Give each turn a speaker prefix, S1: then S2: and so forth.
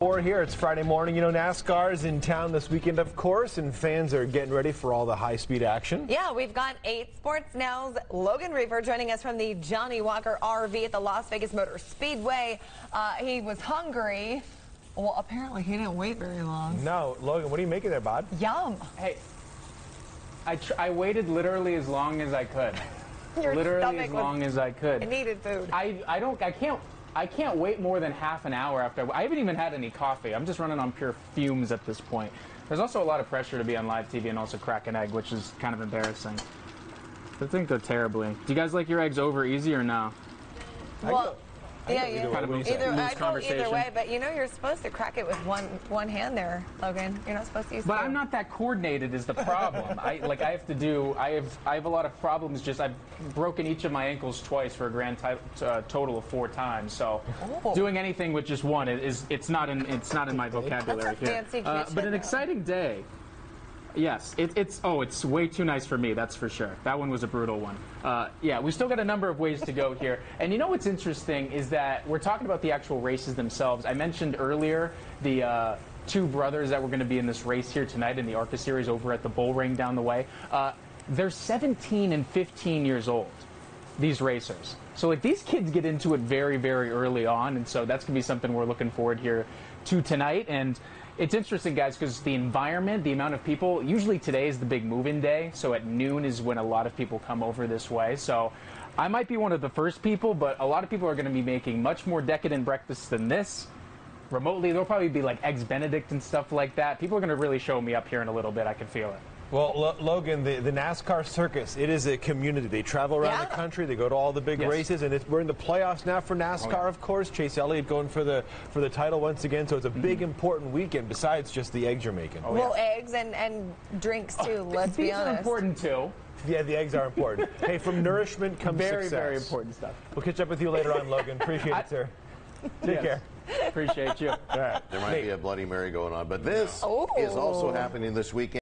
S1: Or here, it's Friday morning. You know, NASCAR is in town this weekend, of course, and fans are getting ready for all the high speed action.
S2: Yeah, we've got eight Sports Now's Logan Reever joining us from the Johnnie Walker RV at the Las Vegas Motor Speedway. Uh, he was hungry. Well, apparently he didn't wait very long.
S1: No, Logan, what are you making there, bud?
S2: Yum.
S3: Hey, I, tr- I waited literally as long as I could.
S2: Your
S3: literally
S2: stomach
S3: as
S2: was-
S3: long as I could.
S2: It needed food.
S3: I, I don't I can't I can't wait more than half an hour after I haven't even had any coffee. I'm just running on pure fumes at this point. There's also a lot of pressure to be on live TV and also crack an egg, which is kind of embarrassing. I think they're terribly. Do you guys like your eggs over easy or no?
S2: well, yeah,
S1: either
S2: yeah.
S1: way.
S3: Kind of moves-
S2: Either,
S3: moves
S2: I go either way, but you know you're supposed to crack it with one one hand there, Logan. You're not supposed to use.
S3: But
S2: two.
S3: I'm not that coordinated is the problem. I like I have to do I have I have a lot of problems just I've broken each of my ankles twice for a grand ti- uh, total of 4 times. So
S2: Oh.
S3: doing anything with just one is it's not in it's not in my vocabulary
S2: That's a
S3: here.
S2: fancy
S3: Uh, but an
S2: though.
S3: exciting day. Yes, it, it's oh, it's way too nice for me. That's for sure. That one was a brutal one. Uh, yeah, we still got a number of ways to go here. And you know what's interesting is that we're talking about the actual races themselves. I mentioned earlier the uh, two brothers that were going to be in this race here tonight in the ARCA series over at the Bull Ring down the way. Uh, they're 17 and 15 years old these racers. So like these kids get into it very, very early on, and so that's gonna be something we're looking forward here to tonight. And it's interesting, guys, because the environment, the amount of people. Usually today is the big move-in day, so at noon is when a lot of people come over this way. So I might be one of the first people, but a lot of people are gonna be making much more decadent breakfasts than this. Remotely, there'll probably be like eggs Benedict and stuff like that. People are gonna really show me up here in a little bit. I can feel it.
S1: Well, Lo- Logan, the, the NASCAR circus, it is a community. They travel around the country, they go to all the big
S3: Yes.
S1: races, and it's, we're in the playoffs now for oh, NASCAR,
S3: Oh, yeah.
S1: of course. Chase Elliott going for the for the title once again, so it's a mm-hmm. big, important weekend besides just the eggs you're making.
S3: Oh,
S2: well, eggs and and drinks too. Oh, let's
S3: These
S2: be
S3: are
S2: honest.
S3: important too.
S1: Yeah, the eggs are important. hey, from nourishment comes
S3: Very,
S1: success.
S3: very important stuff.
S1: We'll catch up with you later on, Logan. Appreciate
S3: I-
S1: it, sir. Take
S3: Yes.
S1: care.
S3: Appreciate you.
S1: All right.
S4: There might
S1: Nate.
S4: be a Bloody Mary going on, but this
S2: Oh.
S4: is also happening this weekend.